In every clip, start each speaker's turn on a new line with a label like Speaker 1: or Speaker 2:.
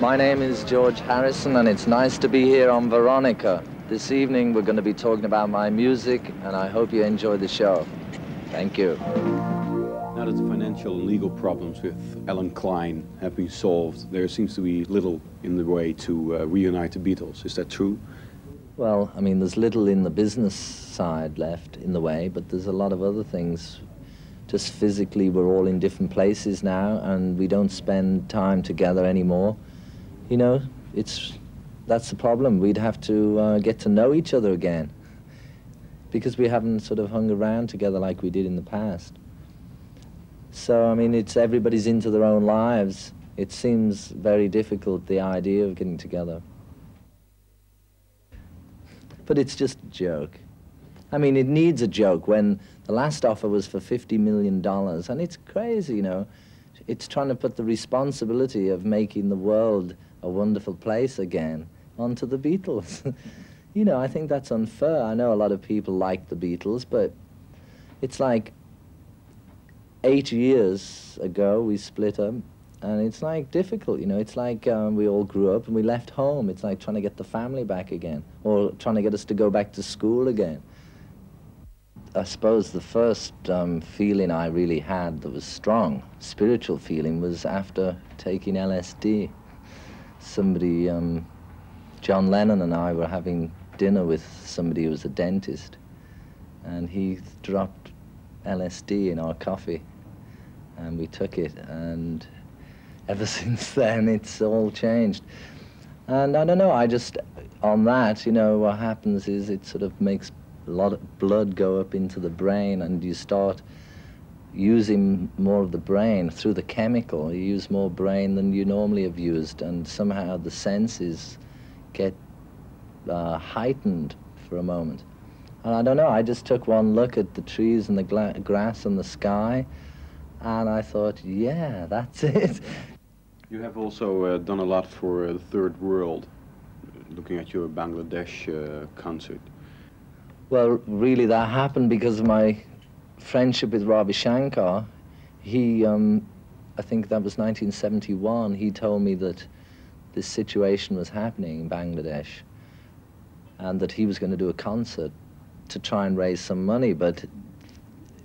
Speaker 1: my
Speaker 2: name is George Harrison, and it's nice to be here on Veronica. This evening, we're going to be talking about my music, and I hope you enjoy the show. Thank you.
Speaker 3: Now that the financial and legal problems with Allen Klein have been solved, there seems to be little in the way to uh, reunite the Beatles. Is that true?
Speaker 2: Well, I mean, there's little in the business side left in the way, but there's a lot of other things. Just physically, we're all in different places now, and we don't spend time together anymore. You know, it's that's the problem. We'd have to uh, get to know each other again because we haven't sort of hung around together like we did in the past. So, I mean, it's everybody's into their own lives. It seems very difficult, the idea of getting together. But it's just a joke. I mean, it needs a joke when the last offer was for $50 million, and it's crazy, you know. It's trying to put the responsibility of making the world a wonderful place again onto the Beatles. you know, I think that's unfair. I know a lot of people like the Beatles, but it's like eight years ago we split up, and it's like difficult, you know. It's like um, we all grew up and we left home. It's like trying to get the family back again, or trying to get us to go back to school again. I suppose the first um, feeling I really had that was strong, spiritual feeling, was after taking LSD. Somebody, um, John Lennon and I were having dinner with somebody who was a dentist, and he dropped LSD in our coffee, and we took it, and ever since then it's all changed. And I don't know, I just, on that, you know, what happens is it sort of makes a lot of blood go up into the brain, and you start using more of the brain through the chemical. You use more brain than you normally have used, and somehow the senses get uh, heightened for a moment. And I don't know, I just took one look at the trees and the gla- grass and the sky, and I thought, yeah, that's it.
Speaker 3: You have also uh, done a lot for uh, the third world, looking at your Bangladesh uh, concert.
Speaker 2: Well, really, that happened because of my friendship with Ravi Shankar. He, um, I think that was 1971, he told me that this situation was happening in Bangladesh and that he was going to do a concert to try and raise some money. But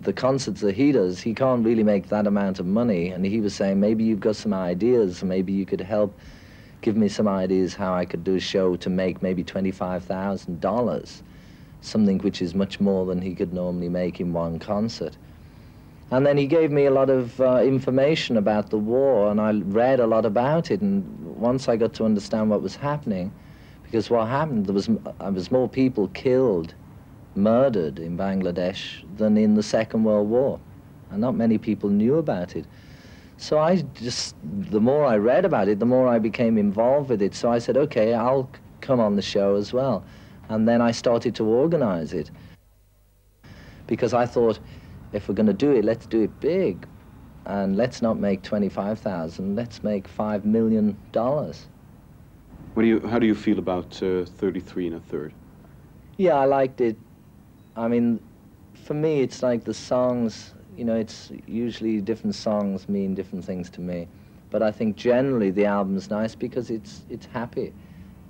Speaker 2: the concerts that he does, he can't really make that amount of money. And he was saying, maybe you've got some ideas, maybe you could help give me some ideas how I could do a show to make maybe $25,000 something which is much more than he could normally make in one concert. And then he gave me a lot of uh, information about the war, and I read a lot about it. And once I got to understand what was happening, because what happened, there was, uh, there was more people killed, murdered in Bangladesh than in the Second World War. And not many people knew about it. So I just, the more I read about it, the more I became involved with it. So I said, okay, I'll come on the show as well. And then I started to organize it. Because I thought, if we're going to do it, let's do it big. And let's not make 25,000, let's make $5 million.
Speaker 3: What do you, how do you feel about uh, 33 and a third?
Speaker 2: Yeah, I liked it. I mean, for me, it's like the songs, you know, it's usually different songs mean different things to me. But I think generally the album's nice because it's, it's happy.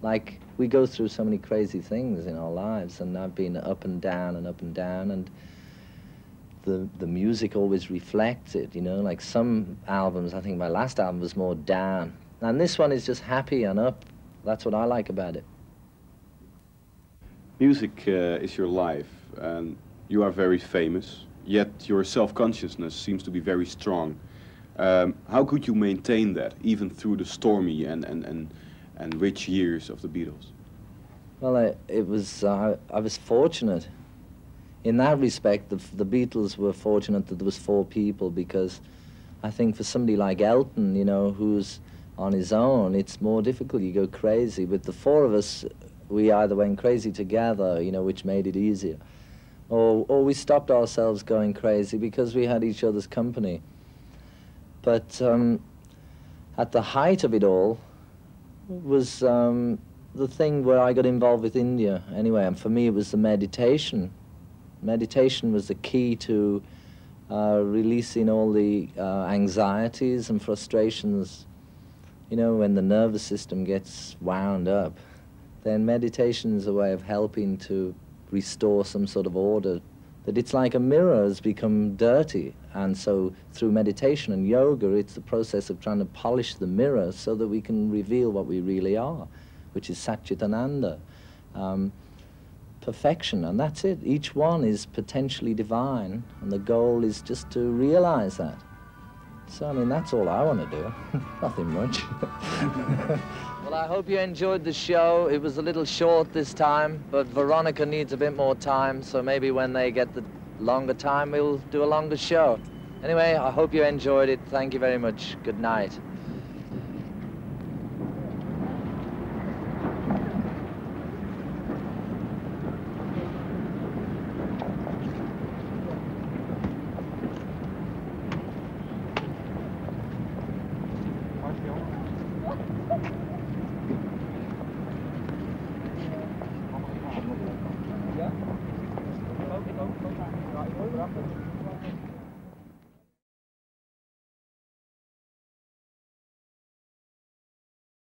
Speaker 2: Like, we go through so many crazy things in our lives, and I've been up and down and up and down, and the, the music always reflects it, you know? Like some albums, I think my last album was more down. And this one is just happy and up. That's what I like about it.
Speaker 3: Music uh, is your life, and you are very famous, yet your self-consciousness seems to be very strong. Um, how could you maintain that, even through the stormy and, and, and, and rich years of the Beatles?
Speaker 2: Well, I, it was, uh, I was fortunate in that respect, the, the Beatles were fortunate that there was four people because I think for somebody like Elton, you know, who's on his own, it's more difficult. You go crazy. With the four of us, we either went crazy together, you know, which made it easier, or, or we stopped ourselves going crazy because we had each other's company. But um, at the height of it all was um, the thing where I got involved with India anyway, and for me it was the meditation. Meditation was the key to uh, releasing all the uh, anxieties and frustrations. You know, when the nervous system gets wound up, then meditation is a way of helping to restore some sort of order. That it's like a mirror has become dirty, and so through meditation and yoga, it's the process of trying to polish the mirror so that we can reveal what we really are, which is Satchitananda. Um, perfection, and that's it. Each one is potentially divine, and the goal is just to realize that. So, I mean, that's all I want to do. Nothing much. well, I hope you enjoyed the show. It was a little short this time, but Veronica needs a bit more time, so maybe when they get the longer time, we'll do a longer show. Anyway, I hope you enjoyed it. Thank you very much. Good night. problem.